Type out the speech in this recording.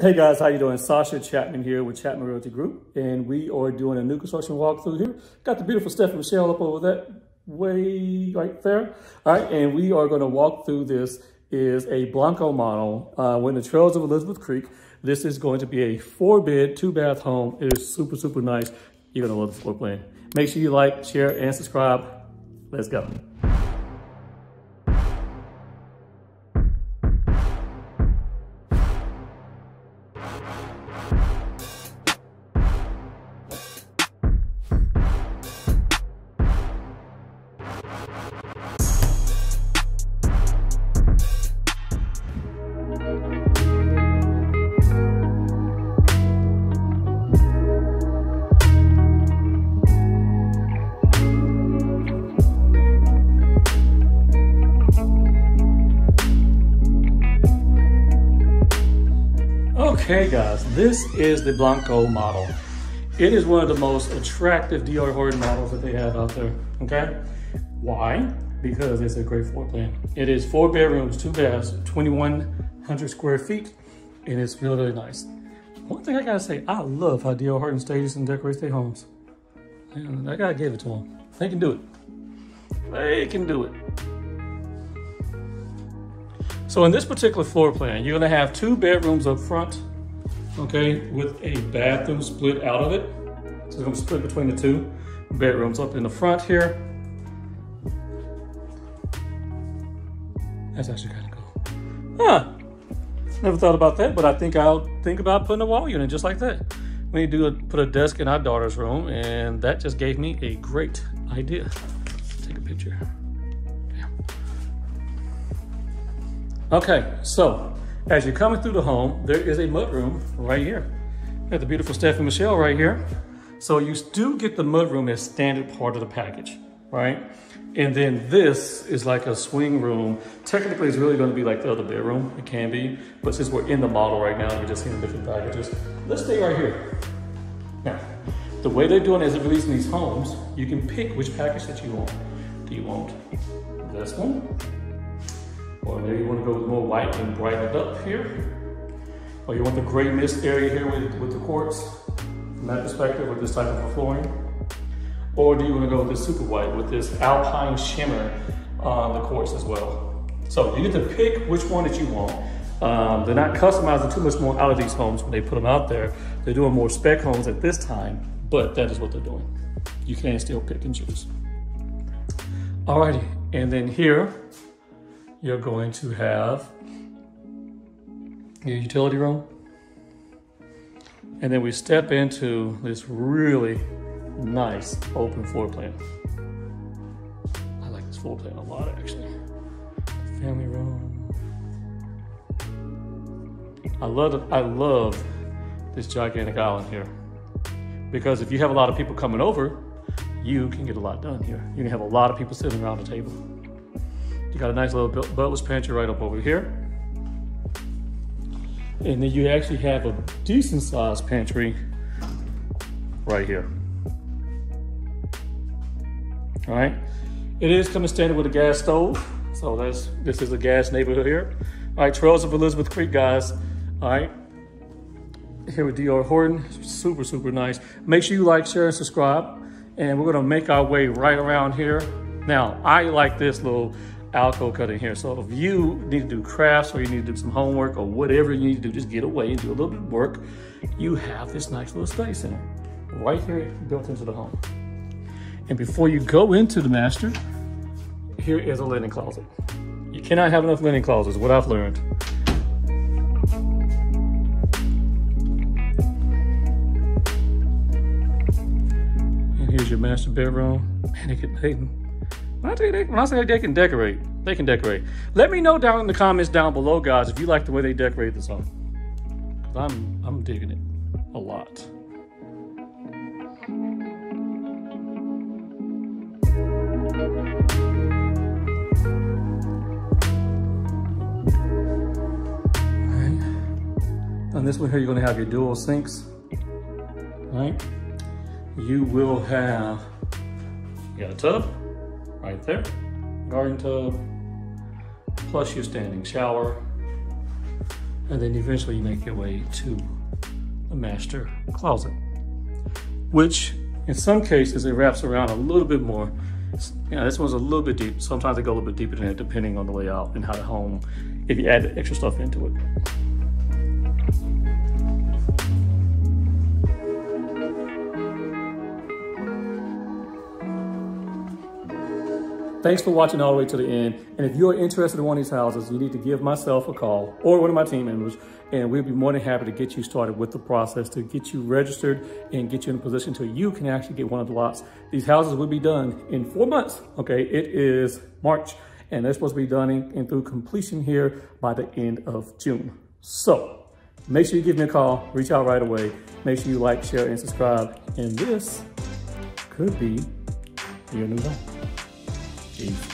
Hey guys, how you doing? Sascha Chatman here with Chatman Realty Group, and we are doing a new construction walkthrough here. Got the beautiful Stephanie Michelle up over that way right there. All right, and we are going to walk through this is a Blanco model uh, in the Trails of Elizabeth Creek. This is going to be a four bed, two bath home. It is super, super nice. You're to love the floor plan. Make sure you like, share, and subscribe. Let's go. Okay guys, this is the Blanco model. It is one of the most attractive D.R. Horton models that they have out there, okay? Why? Because it's a great floor plan. It is four bedrooms, two baths, 2,100 square feet, and it's really, really nice. One thing I gotta say, I love how D.R. Horton stages and decorates their homes. I gotta give it to them. They can do it. They can do it. So in this particular floor plan, you're gonna have two bedrooms up front okay, with a bathroom split out of it. So it's gonna split between the two bedrooms up in the front here. That's actually kind of cool. Huh, never thought about that, but I think I'll think about putting a wall unit just like that. We do a, put a desk in our daughter's room, and that just gave me a great idea. Take a picture. Okay, so as you're coming through the home, there is a mudroom right here. Got the beautiful Stephanie Michelle right here. So you do get the mudroom as standard part of the package, right? And then this is like a swing room. Technically, it's really gonna be like the other bedroom. It can be, but since we're in the model right now, we're just seeing different packages. Let's stay right here. Now, the way they're doing it is releasing these homes, you can pick which package that you want. Do you want this one? Or maybe you want to go with more white and brighten it up here. Or you want the gray mist area here with, with the quartz from that perspective with this type of flooring. Or do you want to go with this super white with this alpine shimmer on the quartz as well. So you get to pick which one that you want. Um, they're not customizing too much more out of these homes when they put them out there. They're doing more spec homes at this time, but that is what they're doing. You can still pick and choose. Alrighty, and then here, you're going to have your utility room. And then we step into this really nice open floor plan. I like this floor plan a lot, actually. Family room. I love, I love this gigantic island here. Because if you have a lot of people coming over, you can get a lot done here. You can have a lot of people sitting around the table. You got a nice little butler's pantry right up over here. And then you actually have a decent sized pantry right here. All right. It is coming standard with a gas stove. So that's this is a gas neighborhood here. All right, Trails of Elizabeth Creek, guys. All right. Here with DR Horton. Super, super nice. Make sure you like, share, and subscribe. And we're gonna make our way right around here. Now, I like this little alcove cut in here. So if you need to do crafts or you need to do some homework or whatever you need to do, just get away and do a little bit of work, you have this nice little space in it, right here built into the home. And before you go into the master, here is a linen closet. You cannot have enough linen closets, what I've learned. And here's your master bedroom. Man, it can, when I, they, when I say they can decorate, they can decorate. Let me know down in the comments down below, guys, if you like the way they decorate this home. I'm I'm digging it a lot. On this one here, you're gonna have your dual sinks, right? You will have, you got a tub, right there. Garden tub, plus your standing shower. and then eventually you make your way to the master closet, which in some cases it wraps around a little bit more. You know, this one's a little bit deep. Sometimes they go a little bit deeper than that depending on the layout and how the home, if you add extra stuff into it. Thanks for watching all the way to the end. And if you're interested in one of these houses, you need to give myself a call or one of my team members, and we'll be more than happy to get you started with the process to get you registered and get you in a position so you can actually get one of the lots. These houses will be done in four months, okay? It is March, and they're supposed to be done in, in through completion here by the end of June. So make sure you give me a call, reach out right away. Make sure you like, share, and subscribe. And this could be your new home. Peace.